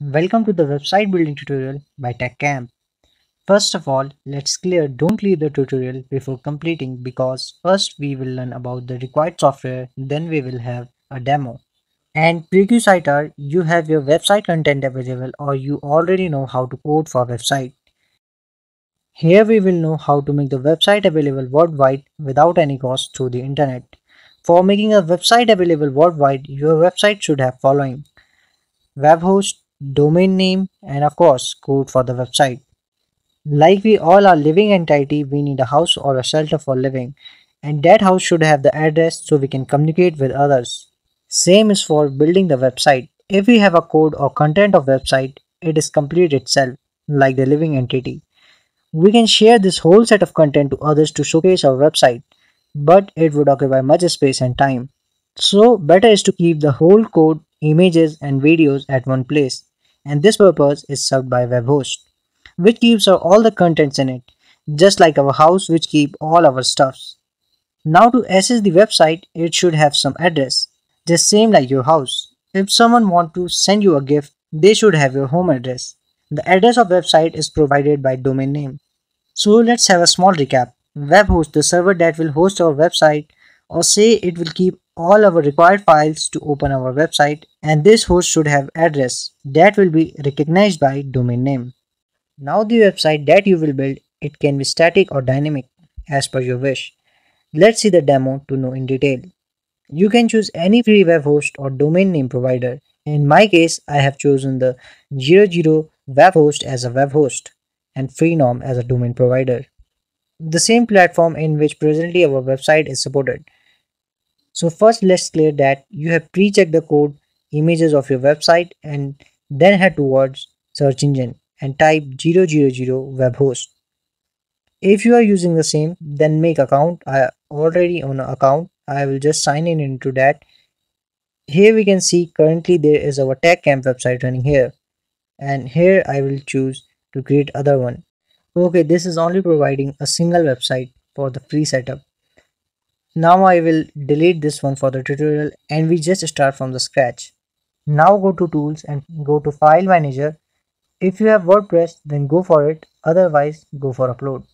Welcome to the website building tutorial by TechCamp. First of all, let's clear don't leave the tutorial before completing because first we will learn about the required software, then we will have a demo. And preview site are you have your website content available or you already know how to code for website. Here we will know how to make the website available worldwide without any cost through the internet. For making a website available worldwide, your website should have following web host, domain name, and of course, code for the website. Like we all are living entity, we need a house or a shelter for living, and that house should have the address so we can communicate with others. Same is for building the website. If we have a code or content of website, it is complete itself, like the living entity. We can share this whole set of content to others to showcase our website, but it would occupy much space and time. So better is to keep the whole code, images and videos at one place and this purpose is served by web host, which keeps all the contents in it just like our house which keep all our stuffs. Now to access the website it should have some address just same like your house. If someone want to send you a gift they should have your home address. The address of website is provided by domain name. So let's have a small recap. Web host the server that will host our website or say it will keep all our required files to open our website and this host should have address that will be recognized by domain name. Now the website that you will build it can be static or dynamic as per your wish. Let's see the demo to know in detail. You can choose any free web host or domain name provider. In my case, I have chosen the 00 web host as a web host and Freenom as a domain provider. The same platform in which presently our website is supported. So first let's clear that you have pre-checked the code images of your website and then head towards search engine and type 000 web host. If you are using the same then make account. I already own an account. I will just sign in into that. Here we can see currently there is our TechCamp website running here and here I will choose to create other one. Okay this is only providing a single website for the free setup now I will delete this one for the tutorial and we just start from the scratch. Now go to tools and go to file manager. If you have WordPress then go for it otherwise go for upload.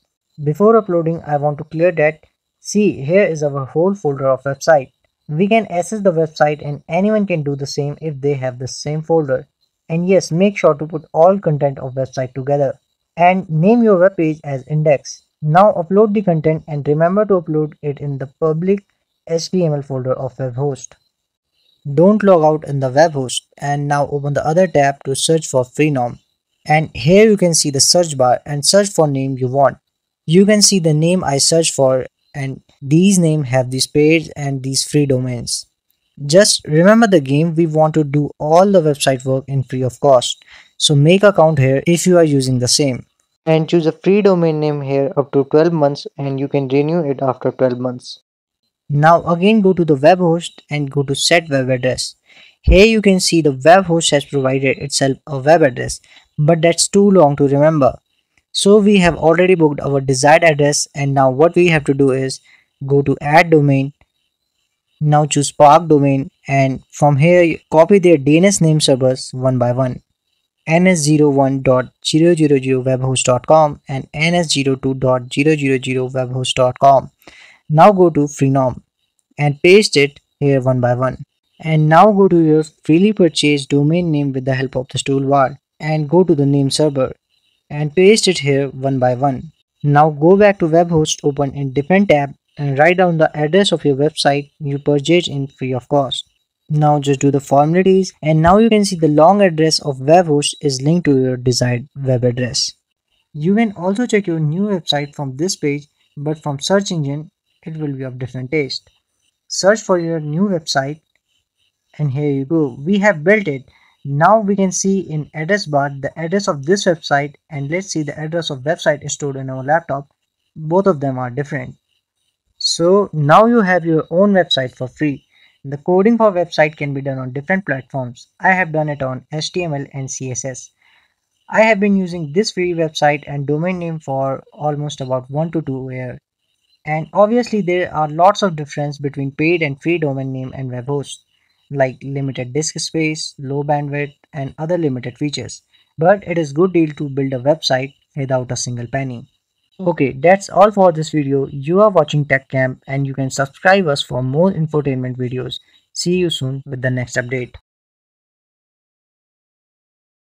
Before uploading I want to clear that see here is our whole folder of website. We can access the website and anyone can do the same if they have the same folder. And yes make sure to put all content of website together and name your web page as index. Now upload the content and remember to upload it in the public HTML folder of web host. Don't log out in the web host and now open the other tab to search for Freenom. And here you can see the search bar and search for name you want. You can see the name I search for and these names have these page and these free domains. Just remember the game we want to do all the website work in free of cost. So make account here if you are using the same and choose a free domain name here up to 12 months and you can renew it after 12 months. Now again go to the web host and go to set web address. Here you can see the web host has provided itself a web address but that's too long to remember. So we have already booked our desired address and now what we have to do is go to add domain. Now choose park domain and from here copy their DNS name servers one by one ns01.000webhost.com and ns02.000webhost.com. Now go to Freenom and paste it here one by one. And now go to your freely purchased domain name with the help of this toolbar and go to the name server and paste it here one by one. Now go back to webhost open in different tab and write down the address of your website you purchased in free of cost. Now just do the formalities and now you can see the long address of web host is linked to your desired web address. You can also check your new website from this page but from search engine it will be of different taste. Search for your new website and here you go we have built it. Now we can see in address bar the address of this website and let's see the address of website stored in our laptop. Both of them are different. So now you have your own website for free. The coding for website can be done on different platforms. I have done it on HTML and CSS. I have been using this free website and domain name for almost about 1 to 2 years. And obviously there are lots of difference between paid and free domain name and web host. like limited disk space, low bandwidth, and other limited features. But it is good deal to build a website without a single penny. Okay, that's all for this video. You are watching Tech Camp and you can subscribe us for more infotainment videos. See you soon with the next update.